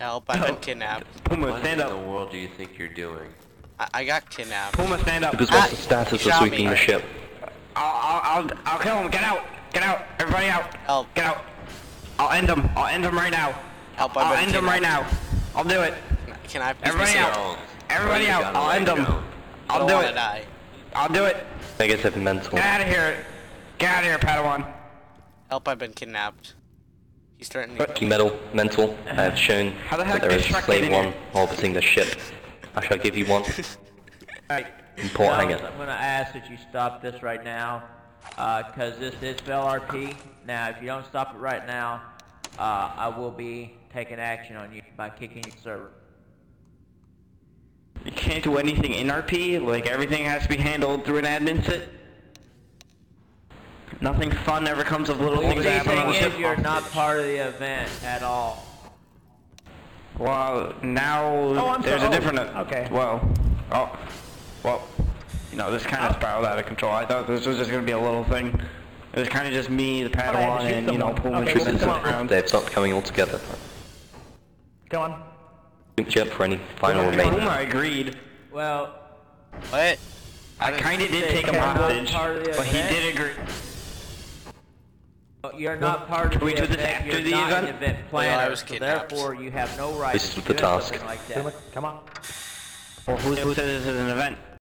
Help, I've been kidnapped. Puma, What stand in the up. world do you think you're doing? I, I got kidnapped. Puma, stand up. Because Ah, what's the status of shot sweeping me. the ship? I'll, I'll, I'll, I'll kill him. Get out. Get out. Everybody out. Help. Get out. I'll end him. I'll end him right now. Help, I've I'll been end him right now. I'll do it. Can I please Everybody out. safe? Everybody You out. gotta I'll let end him. go. I I'll don't do wanna it. die. I'll do it. Negative mental. Get out of here. Get out of here, Padawan. Help, I've been kidnapped. He's threatening Key metal, mental, I have shown How the that heck there did Shrek slave get in one here? orbiting the ship. I shall give you one. Alright. in Port Fellas, I'm gonna ask that you stop this right now, uh, cause this is LRP. Now, if you don't stop it right now, uh, I will be taking action on you by kicking your server. You can't do anything in RP? Like, everything has to be handled through an admin sit? Nothing fun ever comes of little The things that happen on the ship? you're not part of the event at all. Well, now oh, I'm there's so- a different. Uh, oh, okay. Well, oh, well, you know, this kind of oh. spiraled out of control. I thought this was just gonna be a little thing. It was kind of just me, the oh, Padawan, shoot and you know, someone. Pullman Okay, shooting well, come stuff on. around. They've stopped coming all together. Come on. Link ship for any final Puma remaining. agreed. Well, What? I kind of did say take him Padawan hostage, part of but he did agree. You're not part of Can we the do this event. after you're the not an event? event Well, I planner, was so kidnapped. therefore you have no right This to is the do task. something like that. Well, who, who said this is an event?